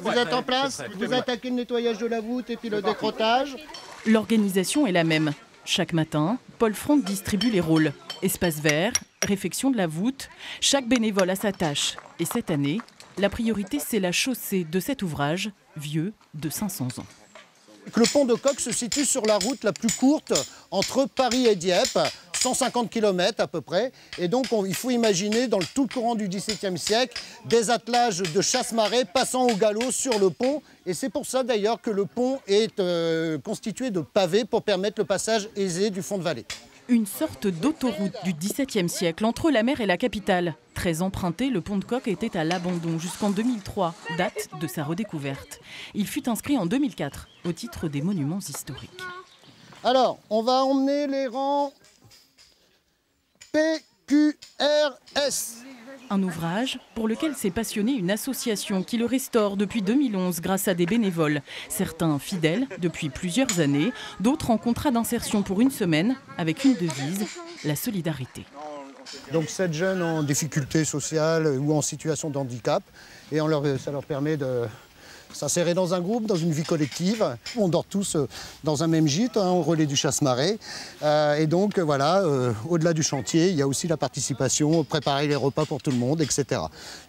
Vous êtes en place Vous attaquez le nettoyage de la voûte et puis le décrotage L'organisation est la même. Chaque matin, Paul Franck distribue les rôles. Espace vert, réfection de la voûte, chaque bénévole a sa tâche. Et cette année, la priorité, c'est la chaussée de cet ouvrage, vieux de 500 ans. Le pont de Coq se situe sur la route la plus courte entre Paris et Dieppe, 150 km à peu près. Et donc il faut imaginer dans le tout courant du XVIIe siècle des attelages de chasse-marée passant au galop sur le pont. Et c'est pour ça d'ailleurs que le pont est euh, constitué de pavés pour permettre le passage aisé du fond de vallée. Une sorte d'autoroute du XVIIe siècle entre la mer et la capitale. Très emprunté, le pont de Coq était à l'abandon jusqu'en 2003, date de sa redécouverte. Il fut inscrit en 2004 au titre des monuments historiques. Alors, on va emmener les rangs PQRS. Un ouvrage pour lequel s'est passionnée une association qui le restaure depuis 2011 grâce à des bénévoles. Certains fidèles depuis plusieurs années, d'autres en contrat d'insertion pour une semaine avec une devise, la solidarité. Donc sept jeunes en difficulté sociale ou en situation de handicap et ça leur permet de, s'insérer dans un groupe, dans une vie collective. On dort tous euh, dans un même gîte, hein, au relais du chasse-marée. Euh, et donc, voilà, euh, au-delà du chantier, il y a aussi la participation, préparer les repas pour tout le monde, etc.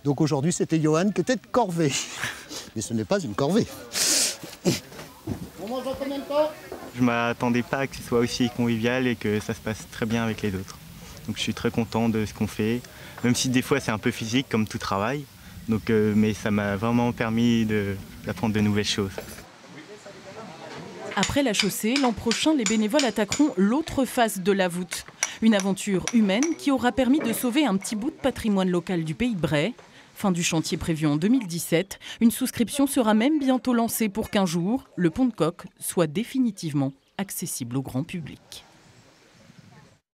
Donc aujourd'hui, c'était Johan qui était de corvée. Mais ce n'est pas une corvée. On mange en combien de temps? Je m'attendais pas à que ce soit aussi convivial et que ça se passe très bien avec les autres. Donc je suis très content de ce qu'on fait, même si des fois c'est un peu physique comme tout travail. Donc, mais ça m'a vraiment permis d'apprendre de nouvelles choses. Après la chaussée, l'an prochain, les bénévoles attaqueront l'autre face de la voûte. Une aventure humaine qui aura permis de sauver un petit bout de patrimoine local du pays de Bray. Fin du chantier prévu en 2017, une souscription sera même bientôt lancée pour qu'un jour, le pont de Coq soit définitivement accessible au grand public.